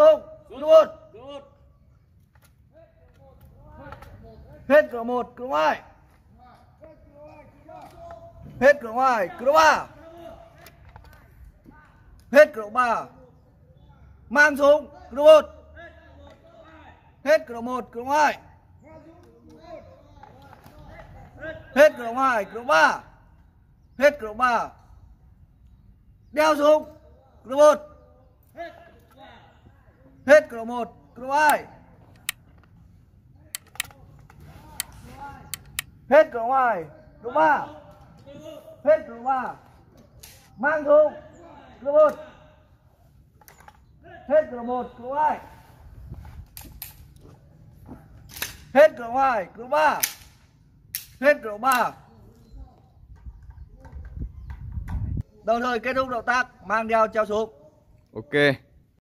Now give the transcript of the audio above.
treo xuống cửa một hết cửa một cửa ngoài. Hết cửa ngoài cửa ba. Hết cửa ba. Mang xuống cửa một. Hết cửa một cửa ngoài. Hết cửa ngoài cửa ba. Hết cửa ba. Đeo xuống cửa một hết cửa một cửa hai. Hết cửa ngoài cửa ba. Hết cửa ba. Mang xuống cửa một. Hết cửa một cửa hai. Hết cửa ngoài cửa ba. Hết cửa ba. Đồng thời kết thúc động tác, mang đeo treo xuống. Ok.